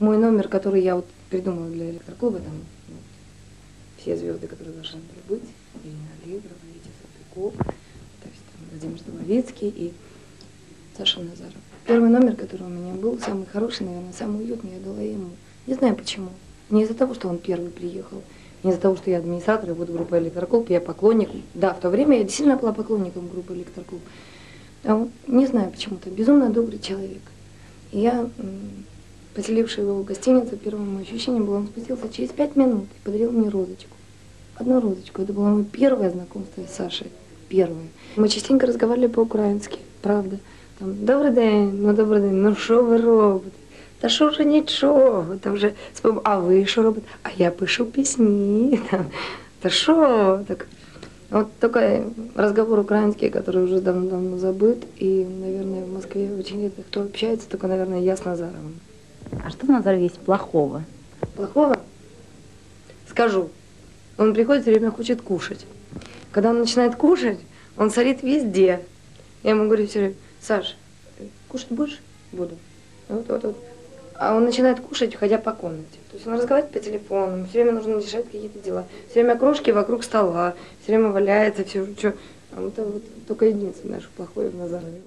Мой номер, который я вот придумала для электроклуба, там ну, все звезды, которые должны были быть, Ирина Аллегрова, Витя Салтыков, то есть там, Владимир Дубовицкий и Саша Назаров. Первый номер, который у меня был, самый хороший, наверное, самый уютный, я дала ему. Не знаю почему. Не из-за того, что он первый приехал, не из-за того, что я администратор, и вот группа Электроклуб, я поклонник. Да, в то время я действительно была поклонником группы Электроклуб. А вот не знаю почему-то, безумно добрый человек. И я, м, поселившая его в гостиницу, первым моим ощущением было, он спустился через пять минут и подарил мне розочку. Одну розочку. Это было мое первое знакомство с Сашей. Первое. Мы частенько разговаривали по-украински, правда. Там, добрий день, ну добрий день, ну що ви робите? Та що вже нічого, там вже спом... а ви що робите? А я пишу пісні. Там. Та що? Так. Вот только разговор украинский, который уже давно-давно забыт, и, наверное, в Москве очень редко кто общается, только, наверное, я с Назаровым. А что в Назарове есть плохого? Плохого? Скажу. Он приходит, все время хочет кушать. Когда он начинает кушать, он сорит везде. Я ему говорю все время, Саш, кушать будешь? Буду. Вот, вот, вот. А он начинает кушать, ходя по комнате. То есть он разговаривает по телефону, все время нужно решать какие-то дела. Все время кружки вокруг стола, все время валяется, все, что. А вот вот только единственное, что плохое в Назарове.